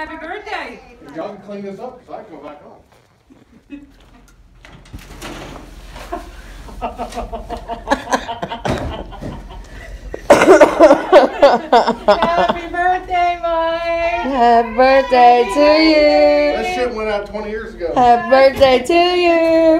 Happy birthday. Y'all can clean this up, cause I can go back home. Happy birthday, Mike. Happy birthday to you! That shit went out twenty years ago. Happy birthday to you.